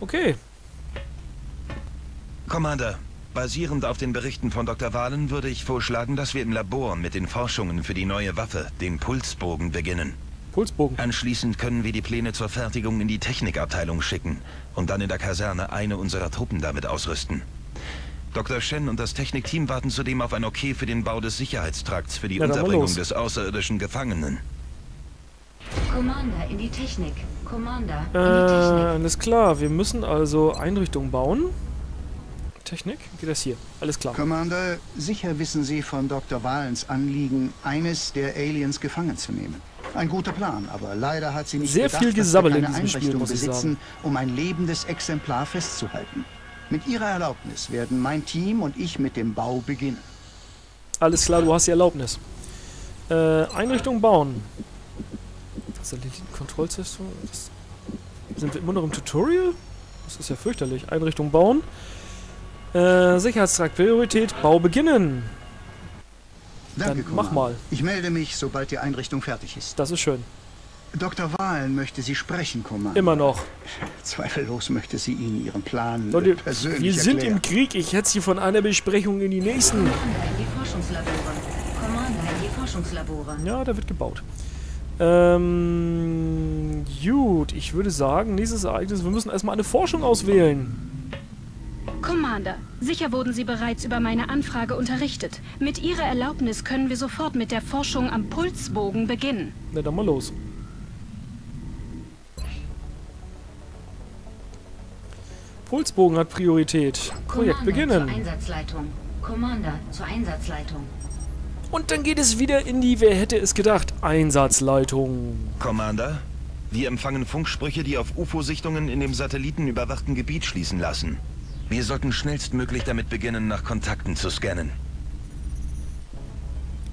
Okay. Commander, basierend auf den Berichten von Dr. Wahlen würde ich vorschlagen, dass wir im Labor mit den Forschungen für die neue Waffe, den Pulsbogen, beginnen. Pulsbogen. Anschließend können wir die Pläne zur Fertigung in die Technikabteilung schicken und dann in der Kaserne eine unserer Truppen damit ausrüsten. Dr. Shen und das Technikteam warten zudem auf ein Okay für den Bau des Sicherheitstrakts für die Ja, Unterbringung des außerirdischen Gefangenen. Commander in die Technik. Commander in Äh, die Technik. alles klar. Wir müssen also Einrichtungen bauen. Technik? Geht das hier? Alles klar. Commander, sicher wissen Sie von Dr. Wahlens Anliegen, eines der Aliens gefangen zu nehmen. Ein guter Plan, aber leider hat sie nicht Sehr bedacht, viel dass wir Gesabbel in diesem Spiel, Einrichtung ich besitzen, um ein lebendes Exemplar festzuhalten. Mit Ihrer Erlaubnis werden mein Team und ich mit dem Bau beginnen. Alles klar, du hast die Erlaubnis. Äh, Einrichtungen bauen. Satellitenkontrollsystem. Sind wir immer noch im Tutorial? Das ist ja fürchterlich. Einrichtungen bauen. Äh, Sicherheitstrakt Priorität. Bau beginnen. Danke, Dann mach mal. Ich melde mich, sobald die Einrichtung fertig ist. Das ist schön. Dr. Wahlen möchte Sie sprechen, Commander. Immer noch. Zweifellos möchte sie Ihnen Ihren Plan Leute, äh, persönlich wir sind erklären. im Krieg. Ich hetze sie von einer Besprechung in die nächsten. Commander in die Forschungslabore. Commander in die Forschungslabore. Ja, da wird gebaut. Ähm, gut, ich würde sagen, nächstes Ereignis, wir müssen erstmal eine Forschung auswählen. Commander, sicher wurden Sie bereits über meine Anfrage unterrichtet. Mit Ihrer Erlaubnis können wir sofort mit der Forschung am Pulsbogen beginnen. Na dann mal los. Pulsbogen hat Priorität. Projekt Commander beginnen. Zur Einsatzleitung. Commander zur Einsatzleitung. Und dann geht es wieder in die, wer hätte es gedacht, Einsatzleitung. Commander, wir empfangen Funksprüche, die auf UFO-Sichtungen in dem satellitenüberwachten Gebiet schließen lassen. Wir sollten schnellstmöglich damit beginnen, nach Kontakten zu scannen.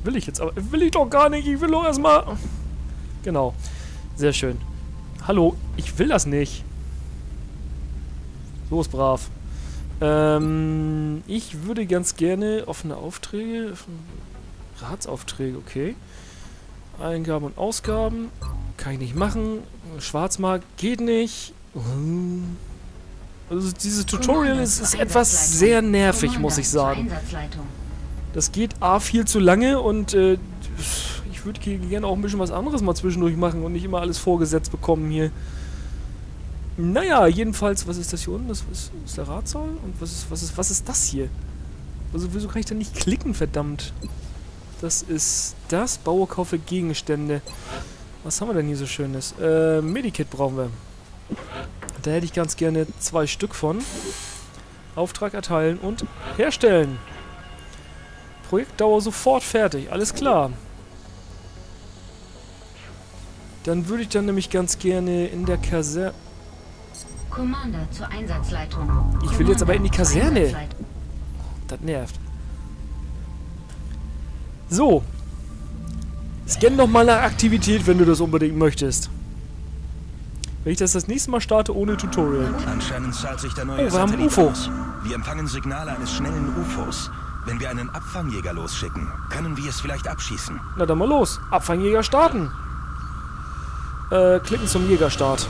Will ich jetzt aber. Will ich doch gar nicht. Ich will doch erstmal. Genau. Sehr schön. Hallo, ich will das nicht. Ist brav. Ähm, ich würde ganz gerne offene Aufträge. Ratsaufträge, okay. Eingaben und Ausgaben. Kann ich nicht machen. Schwarzmarkt geht nicht. Also dieses Tutorial ist, ist etwas sehr nervig, muss ich sagen. Das geht A viel zu lange und äh, ich würde ge- gerne auch ein bisschen was anderes mal zwischendurch machen und nicht immer alles vorgesetzt bekommen hier. Naja, jedenfalls, was ist das hier unten? Das ist, ist der Ratsaal? Und was ist, was ist, was ist das hier? Also wieso kann ich da nicht klicken, verdammt? Das ist das. Baue, kaufe Gegenstände. Was haben wir denn hier so Schönes? Äh, Medikit brauchen wir. Da hätte ich ganz gerne zwei Stück von. Auftrag erteilen und herstellen. Projektdauer sofort fertig. Alles klar. Dann würde ich dann nämlich ganz gerne in der Kaserne... Commander zur Einsatzleitung. Ich will jetzt aber in die Kaserne. Das nervt. So. Scan doch mal nach Aktivität, wenn du das unbedingt möchtest. Wenn ich das das nächste Mal starte ohne Tutorial. Anscheinend zahlt sich der neue Oh, wir haben UFO. aus. Wir empfangen Signale eines schnellen UFOs. Wenn wir einen Abfangjäger losschicken, können wir es vielleicht abschießen. Na dann mal los. Abfangjäger starten. Äh, klicken zum Jägerstart.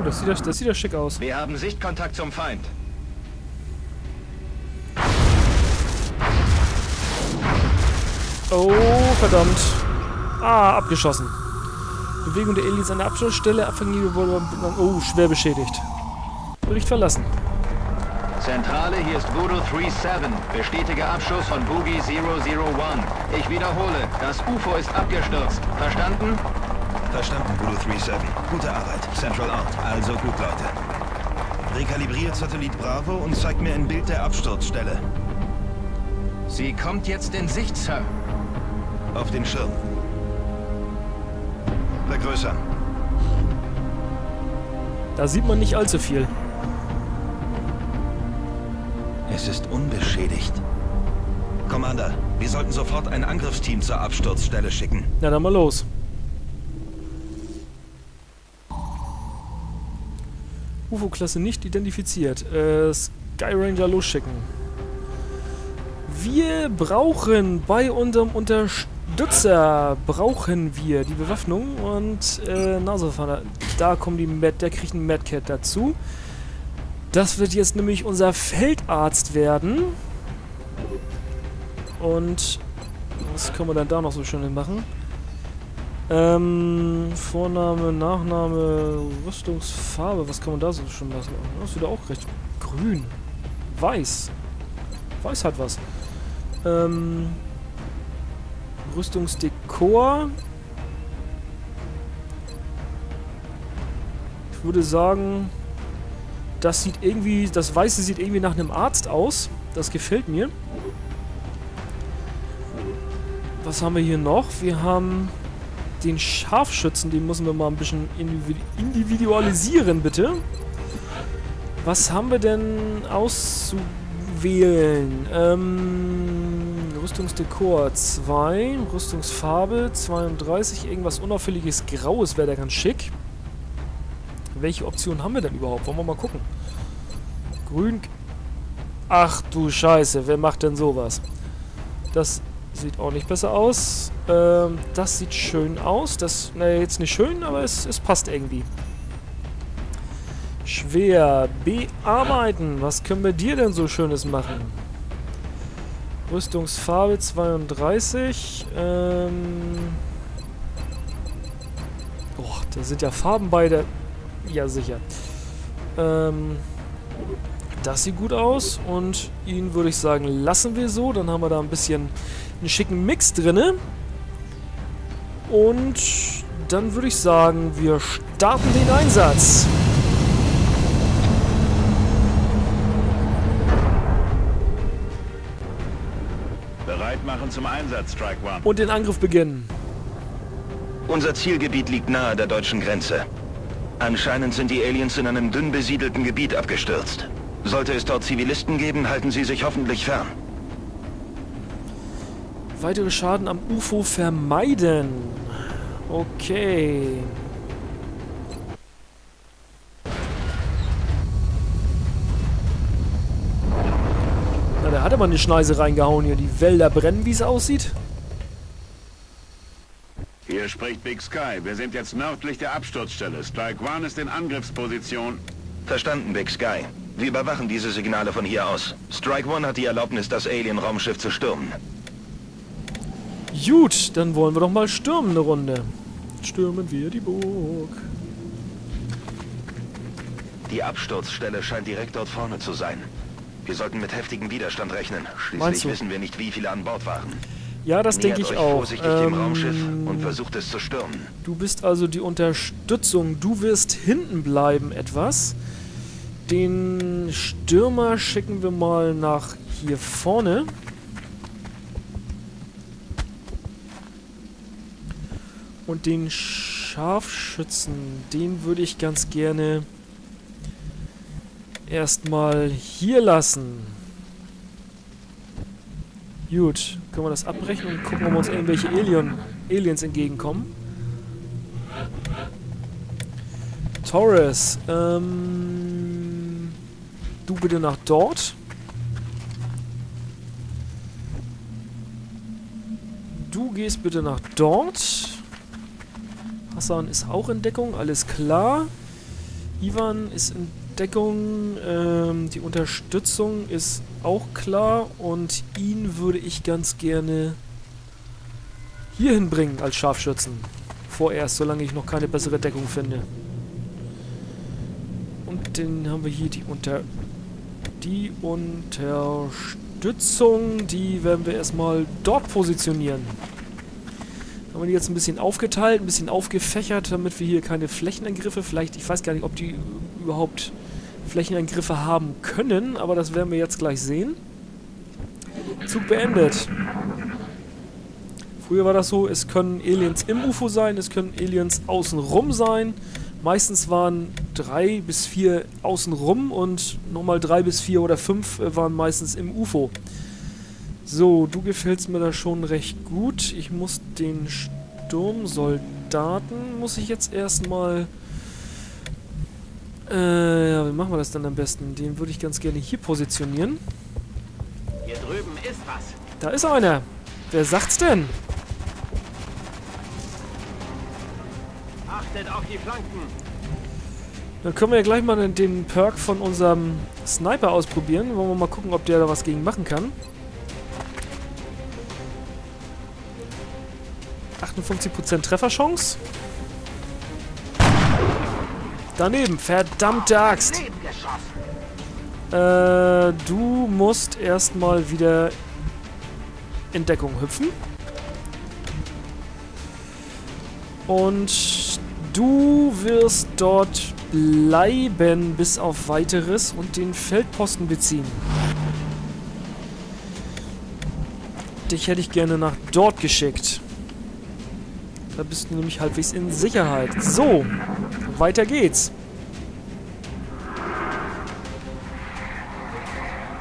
Oh, das sieht ja, das sieht ja schick aus. Wir haben Sichtkontakt zum Feind. Oh, verdammt. Ah, abgeschossen. Bewegung der Aliens an der Abschussstelle. Abfangjäger wurde... Oh, schwer beschädigt. Bericht verlassen. Zentrale, hier ist Voodoo 37. Bestätige Abschuss von Boogie 001. Ich wiederhole, das UFO ist abgestürzt. Verstanden? Verstanden, Voodoo 37. Gute Arbeit. Central Out. Also gut, Leute. Rekalibriert Satellit Bravo und zeigt mir ein Bild der Absturzstelle. Sie kommt jetzt in Sicht, Sir. Auf den Schirm. Vergrößern. Da sieht man nicht allzu viel. Es ist unbeschädigt. Commander, wir sollten sofort ein Angriffsteam zur Absturzstelle schicken. Na dann mal los. UFO-Klasse nicht identifiziert. Äh, Sky Ranger losschicken. Wir brauchen bei unserem Unterstützer brauchen wir die Bewaffnung und äh, Nasefahren. Da kommen die Mad, der kriegt einen Madcat dazu. Das wird jetzt nämlich unser Feldarzt werden. Und was können wir dann da noch so schön machen? Ähm, Vorname, Nachname, Rüstungsfarbe, was kann man da so schon lassen? Das ist wieder auch recht grün. Weiß. Weiß hat was. Ähm, Rüstungsdekor. Ich würde sagen, das sieht irgendwie, das Weiße sieht irgendwie nach einem Arzt aus. Das gefällt mir. Was haben wir hier noch? Wir haben den Scharfschützen, den müssen wir mal ein bisschen individualisieren, bitte. Was haben wir denn auszuwählen? Ähm, Rüstungsdekor 2, Rüstungsfarbe 32, irgendwas unauffälliges Graues wäre da ganz schick. Welche Optionen haben wir denn überhaupt? Wollen wir mal gucken. Grün... Ach du Scheiße, wer macht denn sowas? Das Sieht auch nicht besser aus. Ähm, das sieht schön aus. Das, ne, jetzt nicht schön, aber es, es passt irgendwie. Schwer. Bearbeiten. Was können wir dir denn so Schönes machen? Rüstungsfarbe 32. Ähm... Boah, da sind ja Farben beide. Ja, sicher. Ähm... Das sieht gut aus und ihn würde ich sagen, lassen wir so. Dann haben wir da ein bisschen einen schicken Mix drinne. Und dann würde ich sagen, wir starten den Einsatz. Bereit machen zum Einsatz, Strike One. Und den Angriff beginnen. Unser Zielgebiet liegt nahe der deutschen Grenze. Anscheinend sind die Aliens in einem dünn besiedelten Gebiet abgestürzt. Sollte es dort Zivilisten geben, halten sie sich hoffentlich fern. Weitere Schaden am UFO vermeiden. Okay. Na, der hat aber eine Schneise reingehauen hier. Die Wälder brennen, wie es aussieht. Hier spricht Big Sky. Wir sind jetzt nördlich der Absturzstelle. Strike One ist in Angriffsposition. Verstanden, Big Sky. Wir überwachen diese Signale von hier aus. Strike One hat die Erlaubnis, das Alien-Raumschiff zu stürmen. Gut, dann wollen wir doch mal stürmen eine Runde. Stürmen wir die Burg. Die Absturzstelle scheint direkt dort vorne zu sein. Wir sollten mit heftigem Widerstand rechnen. Schließlich wissen wir nicht, wie viele an Bord waren. Ja, das denke ich auch. vorsichtig dem Ähm, Raumschiff und versucht es zu stürmen. Du bist also die Unterstützung. Du wirst hinten bleiben etwas. Den Stürmer schicken wir mal nach hier vorne. Und den Scharfschützen, den würde ich ganz gerne erstmal hier lassen. Gut, können wir das abbrechen und gucken, ob uns irgendwelche Alien, Aliens entgegenkommen. Torres, ähm, du bitte nach dort. Du gehst bitte nach dort. Hassan ist auch in Deckung, alles klar. Ivan ist in Deckung, ähm, die Unterstützung ist auch klar und ihn würde ich ganz gerne hier hinbringen als Scharfschützen. Vorerst, solange ich noch keine bessere Deckung finde. Und dann haben wir hier die Unter... Die Unterstützung, die werden wir erstmal dort positionieren. Haben wir die jetzt ein bisschen aufgeteilt, ein bisschen aufgefächert, damit wir hier keine Flächenangriffe, vielleicht, ich weiß gar nicht, ob die überhaupt Flächenangriffe haben können, aber das werden wir jetzt gleich sehen. Zug beendet. Früher war das so, es können Aliens im UFO sein, es können Aliens außenrum sein. Meistens waren drei bis vier außenrum und nochmal drei bis vier oder fünf waren meistens im UFO. So, du gefällst mir da schon recht gut. Ich muss den Sturmsoldaten, muss ich jetzt erstmal Äh, ja, wie machen wir das dann am besten? Den würde ich ganz gerne hier positionieren. Hier drüben ist was. Da ist einer. Wer sagt's denn? Achtet auf die Flanken. Dann können wir ja gleich mal den, den Perk von unserem Sniper ausprobieren. Wollen wir mal gucken, ob der da was gegen machen kann. 58% Trefferchance. Daneben, verdammte Axt. Äh, du musst erstmal wieder in Deckung hüpfen. Und du wirst dort bleiben bis auf weiteres und den Feldposten beziehen. Dich hätte ich gerne nach dort geschickt. Da bist du nämlich halbwegs in Sicherheit. So, weiter geht's.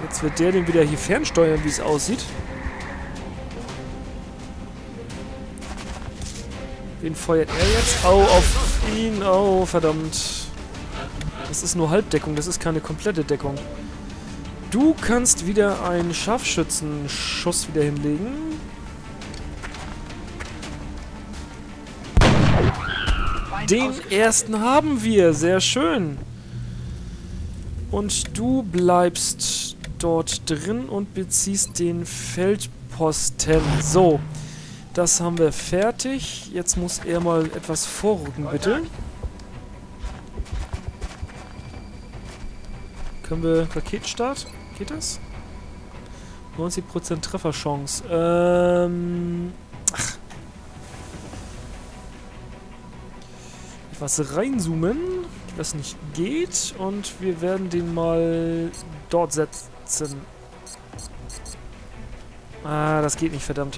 Jetzt wird der den wieder hier fernsteuern, wie es aussieht. Wen feuert er jetzt? Oh, auf ihn. Oh, verdammt. Das ist nur Halbdeckung, das ist keine komplette Deckung. Du kannst wieder einen Scharfschützenschuss wieder hinlegen. Den ersten haben wir. Sehr schön. Und du bleibst dort drin und beziehst den Feldposten. So. Das haben wir fertig. Jetzt muss er mal etwas vorrücken, bitte. Können wir Raketenstart? Geht das? 90% Trefferchance. Ähm. Etwas reinzoomen, das nicht geht. Und wir werden den mal dort setzen. Ah, das geht nicht, verdammt.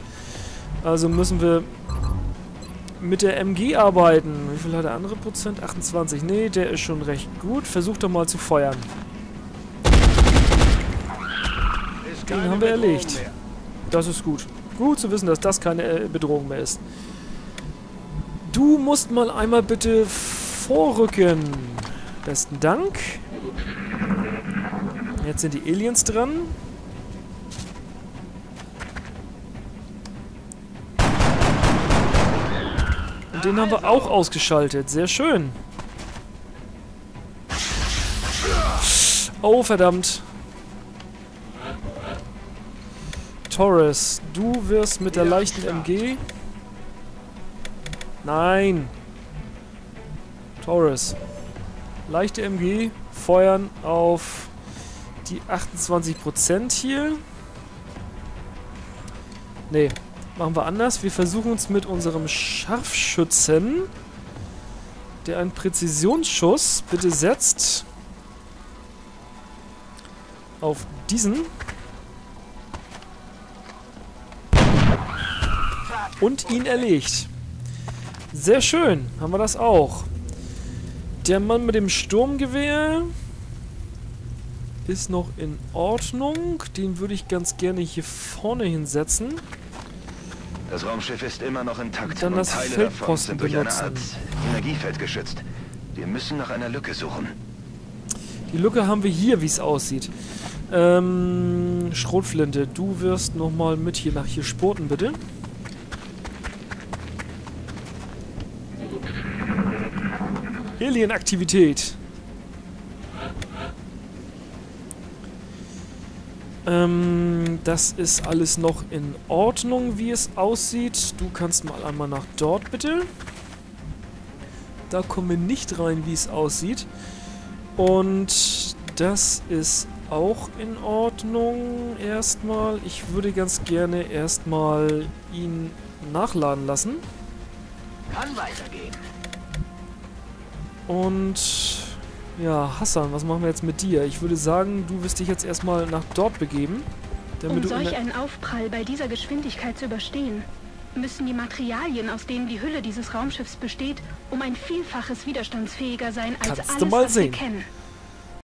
Also müssen wir mit der MG arbeiten. Wie viel hat der andere Prozent? 28. Nee, der ist schon recht gut. Versuch doch mal zu feuern. Den haben wir erlegt. Das ist gut. Gut zu wissen, dass das keine äh, Bedrohung mehr ist. Du musst mal einmal bitte vorrücken. Besten Dank. Jetzt sind die Aliens dran. Und den haben wir auch ausgeschaltet. Sehr schön. Oh, verdammt. Torres, du wirst mit der leichten MG... Nein. Torres. Leichte MG feuern auf die 28% hier. Nee, machen wir anders. Wir versuchen uns mit unserem Scharfschützen, der einen Präzisionsschuss bitte setzt, auf diesen. Und ihn erlegt. Sehr schön, haben wir das auch. Der Mann mit dem Sturmgewehr ist noch in Ordnung. Den würde ich ganz gerne hier vorne hinsetzen. Das Raumschiff ist immer noch intakt Dann und das Teile davon Feldposten sind durch eine benutzen. Art Energiefeld geschützt. Wir müssen nach einer Lücke suchen. Die Lücke haben wir hier, wie es aussieht. Ähm, Schrotflinte, du wirst nochmal mit hier nach hier spurten, bitte. Alien-Aktivität. Ähm, das ist alles noch in Ordnung, wie es aussieht. Du kannst mal einmal nach dort, bitte. Da kommen wir nicht rein, wie es aussieht. Und das ist auch in Ordnung erstmal. Ich würde ganz gerne erstmal ihn nachladen lassen. Kann weitergehen. Und ja, Hassan, was machen wir jetzt mit dir? Ich würde sagen, du wirst dich jetzt erstmal nach dort begeben. Damit Um du solch einen Aufprall bei dieser Geschwindigkeit zu überstehen, müssen die Materialien, aus denen die Hülle dieses Raumschiffs besteht, um ein Vielfaches widerstandsfähiger sein als Kannst du alles, mal was sehen. wir kennen.